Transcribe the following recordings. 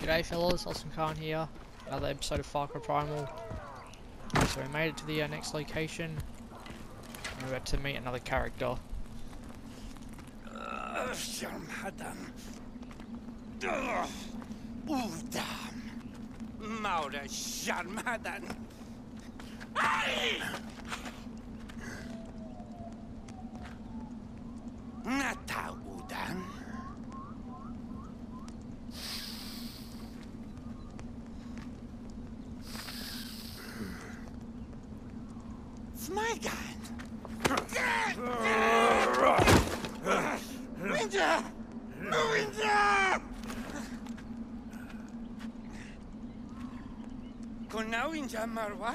G'day fellas, Austin Carn here. Another episode of Far Cry Primal. So we made it to the uh, next location. We're about to meet another character. Nata. Kuna winter marwa?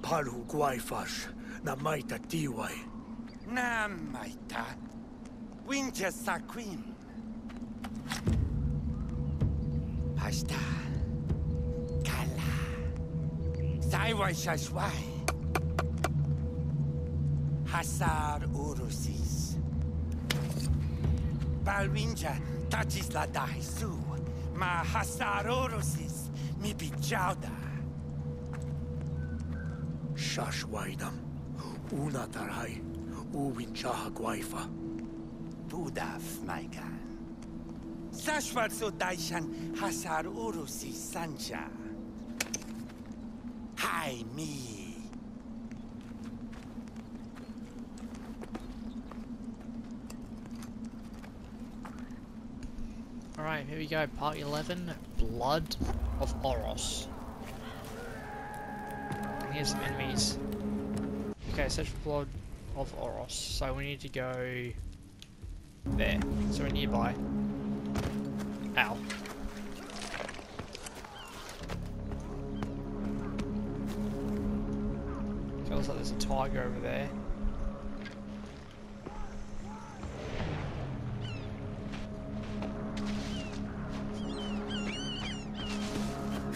Palu guaifas na maita tiwai. Na maita. Winter saquin. Pasta. Kala. Saiwai shashwai. Hasar urusis. Balwinja touches la daisu. Ma hasar urusis mi bichauda. Shashwaidam. Una tarai. Uwinchaha guaifa. Budaf, my god. Sashwar so daishan hasar urusi sanja. Hi me. Alright, here we go, part 11, Blood of Oros. And here's some enemies. Okay, search for Blood of Oros. So we need to go there. So we're nearby. Ow. Feels like there's a tiger over there.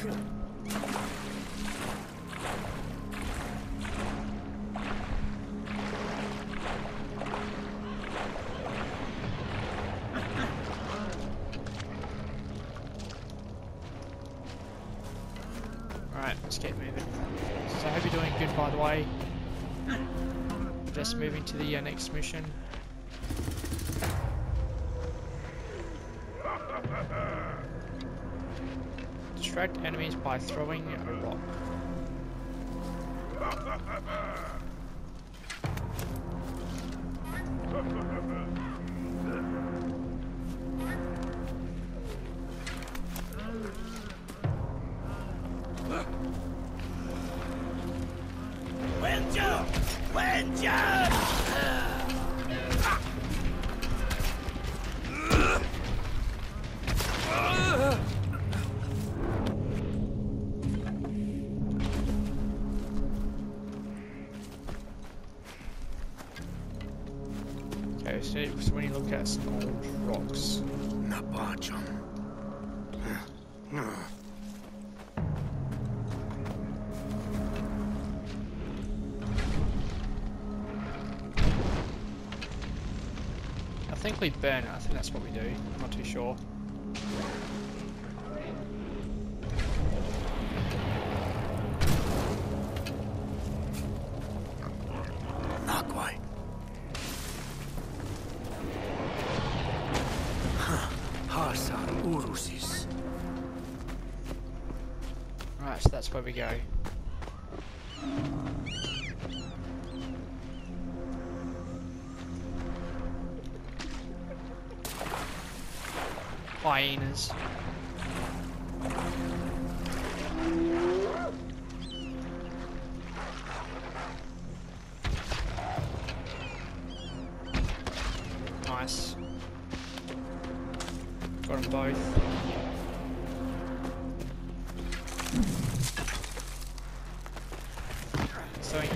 Alright, let's get moving. So I hope you're doing good by the way. Just moving to the uh, next mission. Distract enemies by throwing a rock. Winter! So when you look at some old rocks. Napacham. I think we burn it, I think that's what we do. I'm not too sure. That's where we go. Hyenas.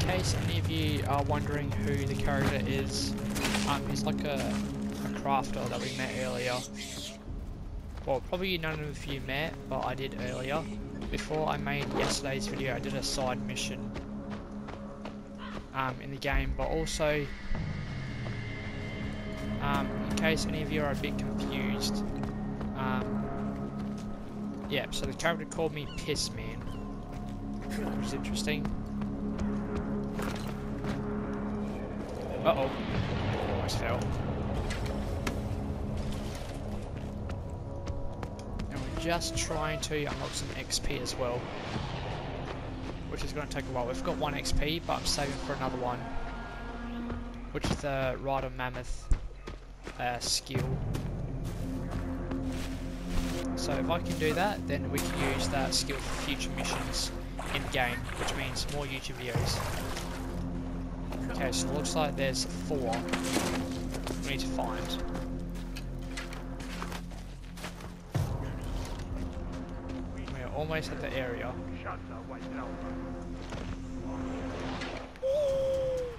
Case any of you are wondering who the character is, um, he's like a, a crafter that we met earlier. Well, probably none of you met, but I did earlier. Before I made yesterday's video, I did a side mission um, in the game, but also, um, in case any of you are a bit confused, um, Yeah, so the character called me Piss Man. Which is interesting. Uh oh. Fell. And we're just trying to unlock some XP as well. Which is going to take a while. We've got one XP, but I'm saving for another one. Which is the Rider Mammoth uh, skill. So if I can do that, then we can use that skill for future missions in game, which means more YouTube videos. Okay, so it looks like there's four we need to find. We're almost at the area.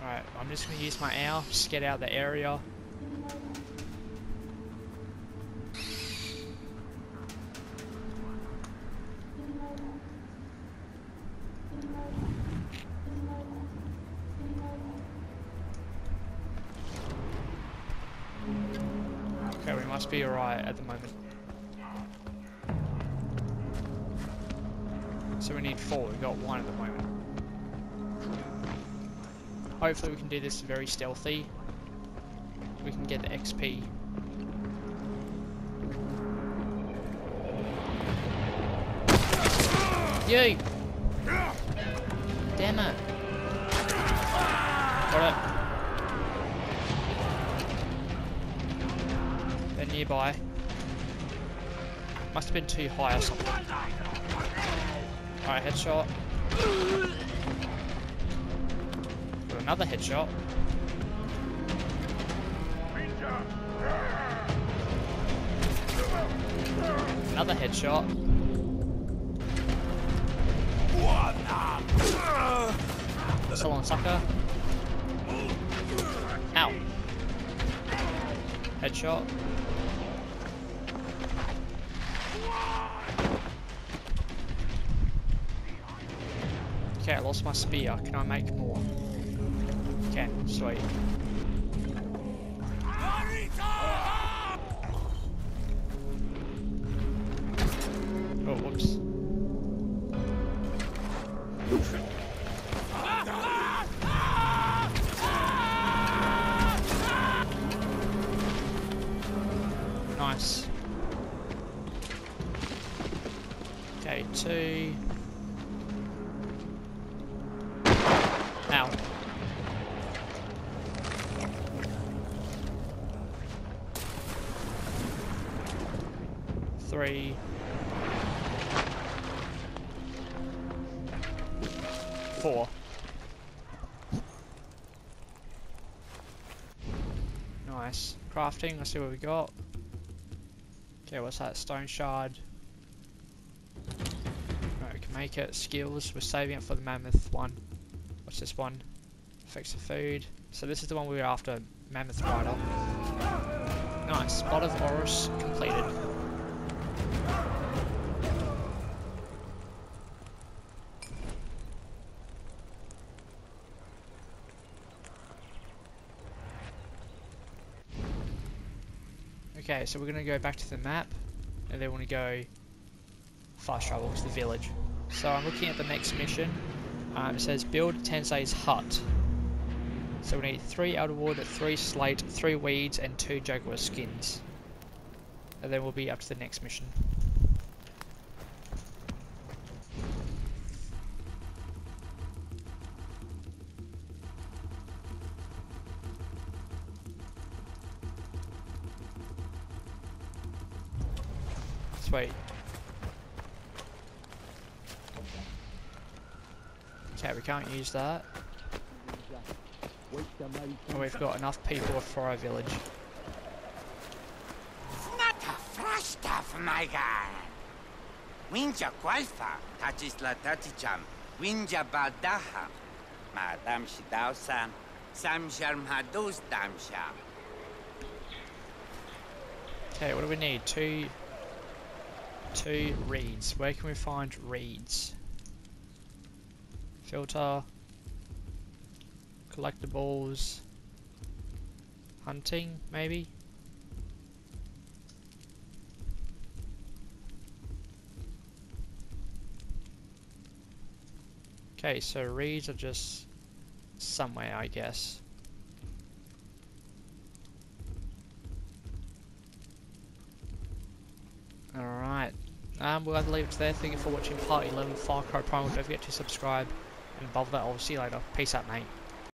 Alright, I'm just going to use my owl, just get out of the area. Must be alright at the moment. So we need four, we've got one at the moment. Hopefully we can do this very stealthy. We can get the XP. You! Damn it! Got it. Nearby. Must have been too high or something. Alright, headshot. Got another headshot. Another headshot. So long, sucker. Ow. Headshot. Okay, I lost my spear. Can I make more? Okay, sweet. Oh, whoops. Nice. Okay, two. Three. Four. Nice. Crafting, let's see what we got. Okay, what's that? Stone shard. Right, we can make it. Skills, we're saving it for the mammoth one. What's this one? Fix the food. So this is the one we were after, Mammoth Rider. Nice. Spot of Oros completed. Okay, so we're going to go back to the map, and then we're going to go fast travel to the village. So I'm looking at the next mission. Um, it says build Tensay's hut. So we need three elderwood, three slate, three weeds, and two jaguar skins. And then we'll be up to the next mission. Sweet. Okay, we can't use that. And we've got enough people for our village. Not a fresh stuff, my guy. Winja Gualfa, Tachisla Taticham, Winja Baldaha, Madam Shidausa, Sam Sharmhadus Damsha. Okay, what do we need? Two Two reeds. Where can we find reeds? Filter. Collectibles. Hunting, maybe? Okay, so reeds are just somewhere, I guess. Um, we'll have to leave it there. Thank you for watching part 11 Far Cry Primal. Don't forget to subscribe. And above that, I'll see you later. Peace out, mate.